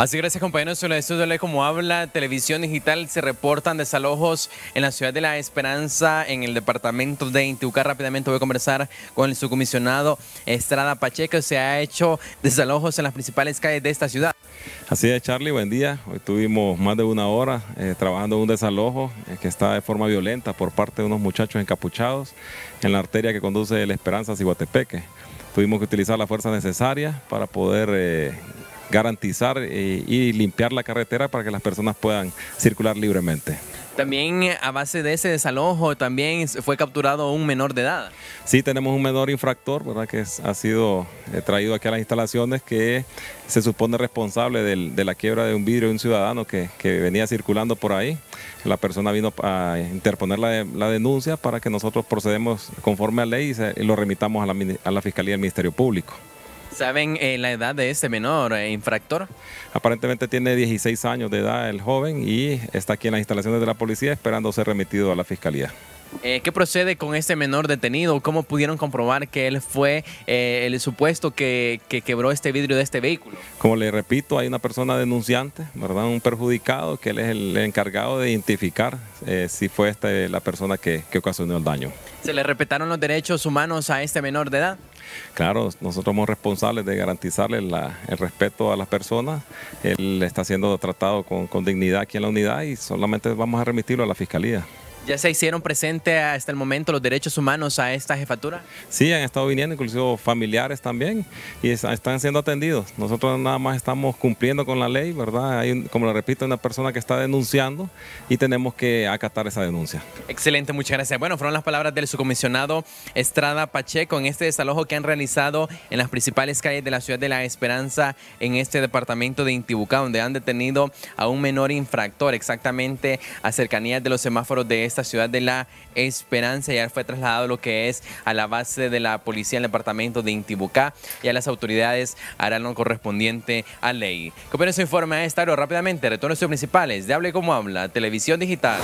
Así gracias compañeros, sobre esto de como habla televisión digital se reportan desalojos en la ciudad de La Esperanza en el departamento de Intiucá. Rápidamente voy a conversar con el subcomisionado Estrada Pacheco. Se ha hecho desalojos en las principales calles de esta ciudad. Así es Charlie, buen día. Hoy tuvimos más de una hora eh, trabajando en un desalojo eh, que está de forma violenta por parte de unos muchachos encapuchados en la arteria que conduce La Esperanza a Ciguatepeque. Tuvimos que utilizar la fuerza necesaria para poder eh, garantizar eh, y limpiar la carretera para que las personas puedan circular libremente. También a base de ese desalojo también fue capturado un menor de edad. Sí, tenemos un menor infractor, ¿verdad? Que ha sido eh, traído aquí a las instalaciones que se supone responsable de la quiebra de un vidrio de un ciudadano que, venía circulando por ahí. La persona vino a interponer la, denuncia para que nosotros procedemos conforme a ley y, lo remitamos a la, a la Fiscalía del Ministerio Público. ¿Saben eh, la edad de este menor eh, infractor? Aparentemente tiene 16 años de edad el joven y está aquí en las instalaciones de la policía esperando ser remitido a la fiscalía. Eh, ¿Qué procede con este menor detenido? ¿Cómo pudieron comprobar que él fue el supuesto que, quebró este vidrio de este vehículo? Como le repito, hay una persona denunciante, ¿verdad? Un perjudicado que él es el encargado de identificar si fue esta la persona que, que ocasionó el daño. ¿Se le respetaron los derechos humanos a este menor de edad? Claro, nosotros somos responsables de garantizarle el respeto a las personas. Él está siendo tratado con, con dignidad aquí en la unidad y solamente vamos a remitirlo a la fiscalía. ¿Ya se hicieron presente hasta el momento los derechos humanos a esta jefatura? Sí, han estado viniendo, incluso familiares también, y están siendo atendidos. Nosotros nada más estamos cumpliendo con la ley, ¿verdad? Hay, como lo repito, una persona que está denunciando y tenemos que acatar esa denuncia. Excelente, muchas gracias. Bueno, fueron las palabras del subcomisionado Estrada Pacheco en este desalojo que han realizado en las principales calles de la ciudad de La Esperanza en este departamento de Intibucá, donde han detenido a un menor infractor exactamente a cercanías de los semáforos de esta ciudad de La Esperanza. Ya fue trasladado lo que es a la base de la policía en el departamento de Intibucá. Ya las autoridades harán lo correspondiente a ley. Con eso informe a esta hora rápidamente. Retornos principales de Hable como Habla, Televisión Digital.